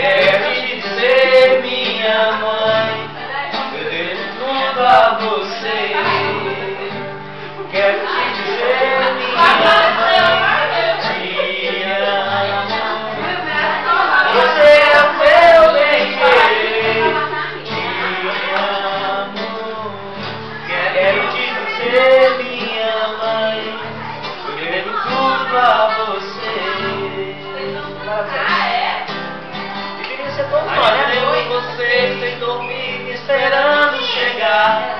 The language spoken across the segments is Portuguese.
Quer dizer, minha mãe, eu devo tudo a você. Sem dormir, esperando chegar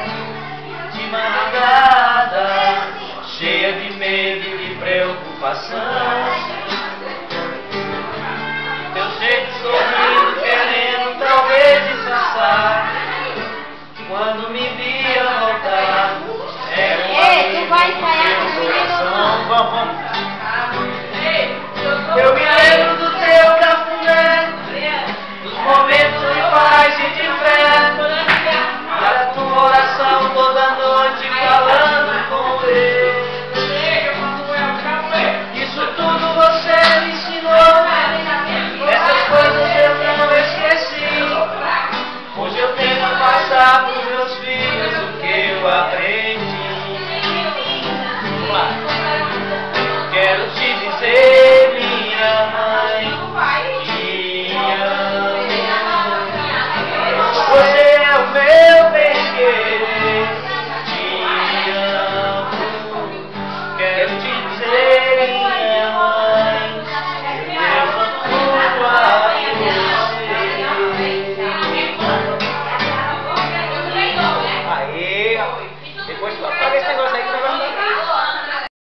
de madrugada, cheia de medo e preocupação. Teu jeito sorrindo, querendo talvez disfarçar. Quando me via voltar, era um Ei, tu vai ensaiar com meninos, coração. Vamos, vamos. meu bem